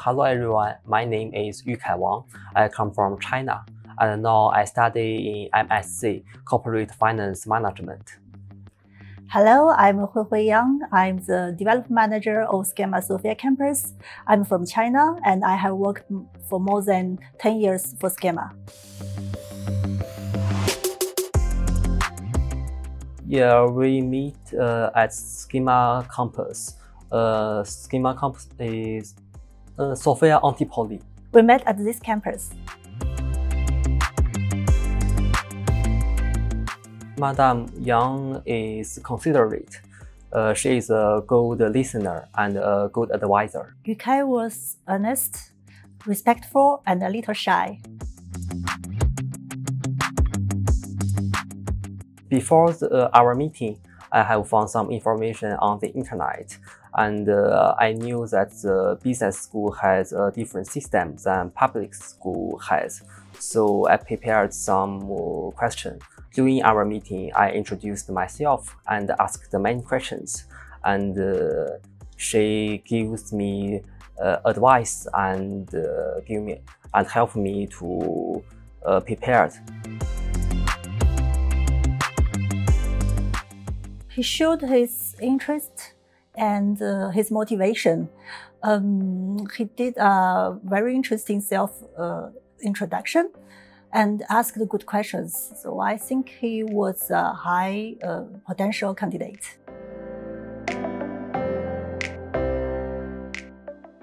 Hello everyone, my name is Yukai Wang. I come from China and now I study in MSc Corporate Finance Management. Hello, I'm HuiHui Yang. I'm the development manager of SKEMA Sophia campus. I'm from China and I have worked for more than 10 years for SKEMA. Yeah, we meet uh, at SKEMA campus. Uh, SKEMA campus is uh, Sophia Antipolis. We met at this campus. Madame Yang is considerate. Uh, she is a good listener and a good advisor. Yukai was honest, respectful, and a little shy. Before the, uh, our meeting, I have found some information on the internet, and uh, I knew that the business school has a different system than public school has. So I prepared some uh, questions. During our meeting, I introduced myself and asked many questions, and uh, she gives me uh, advice and uh, give me and help me to uh, prepared. He showed his interest and uh, his motivation. Um, he did a very interesting self uh, introduction and asked good questions. So I think he was a high uh, potential candidate.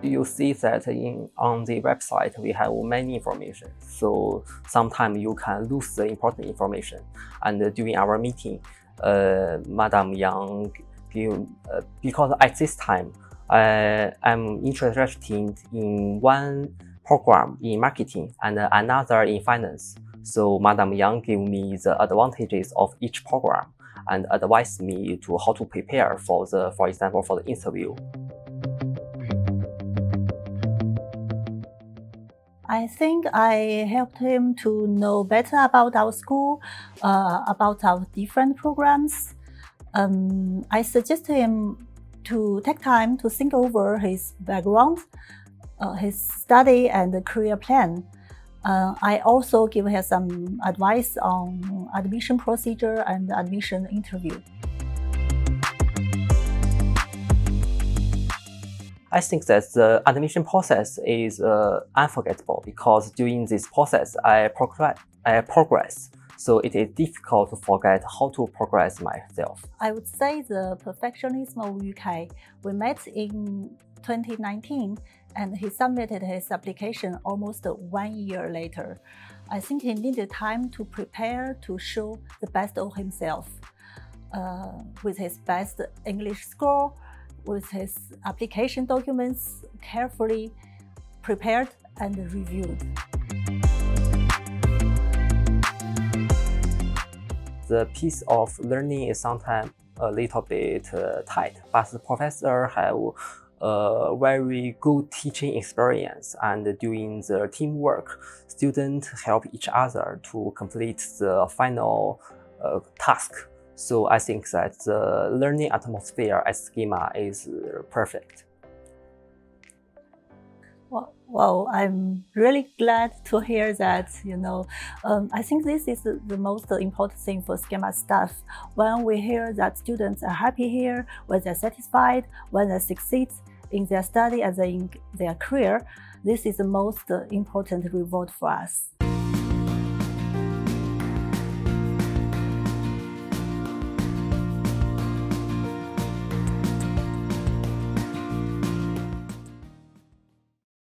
You see that in on the website we have many information. So sometimes you can lose the important information. And during our meeting, uh, Madam Yang give, uh, because at this time uh, I'm interested in one program in marketing and another in finance. So Madam Yang gave me the advantages of each program and advised me to how to prepare for the, for example, for the interview. I think I helped him to know better about our school, uh, about our different programs. Um, I suggested him to take time to think over his background, uh, his study and career plan. Uh, I also give him some advice on admission procedure and admission interview. I think that the admission process is uh, unforgettable because during this process, I progress, I progress. So it is difficult to forget how to progress myself. I would say the perfectionism of Yukai. We met in 2019 and he submitted his application almost one year later. I think he needed time to prepare to show the best of himself. Uh, with his best English score, with his application documents carefully prepared and reviewed. The piece of learning is sometimes a little bit uh, tight, but the professor have a very good teaching experience and doing the teamwork, students help each other to complete the final uh, task so I think that the learning atmosphere at SKEMA is perfect. Well, I'm really glad to hear that. You know, um, I think this is the most important thing for SKEMA staff. When we hear that students are happy here, when they're satisfied, when they succeed in their study and in their career, this is the most important reward for us.